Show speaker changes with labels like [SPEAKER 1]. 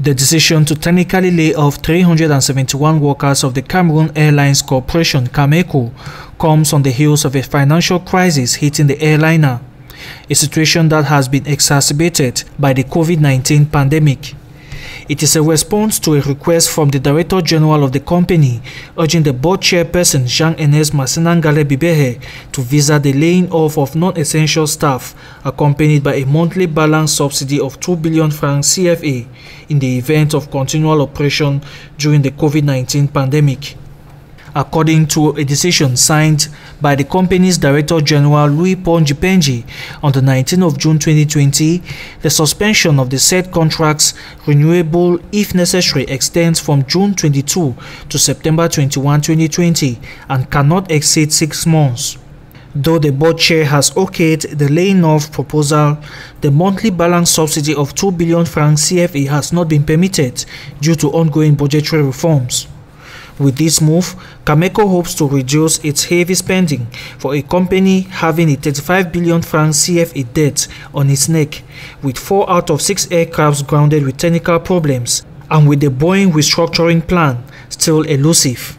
[SPEAKER 1] The decision to technically lay off 371 workers of the Cameroon Airlines Corporation Camairco comes on the heels of a financial crisis hitting the airliner, a situation that has been exacerbated by the COVID-19 pandemic. It is a response to a request from the Director General of the company urging the board chairperson Jean-Ernest Massinangale Bibehe to visa the laying off of non-essential staff accompanied by a monthly balance subsidy of 2 billion francs CFA in the event of continual operation during the COVID-19 pandemic. According to a decision signed by the company's Director General Louis Penji on the 19th of June 2020, the suspension of the said contracts renewable if necessary extends from June 22 to September 21, 2020 and cannot exceed six months. Though the board chair has okayed the laying off proposal, the monthly balance subsidy of 2 billion francs CFA has not been permitted due to ongoing budgetary reforms. With this move, Camairco hopes to reduce its heavy spending for a company having a 35 billion franc CFA debt on its neck, with 4 out of 6 aircrafts grounded with technical problems, and with the Boeing restructuring plan still elusive.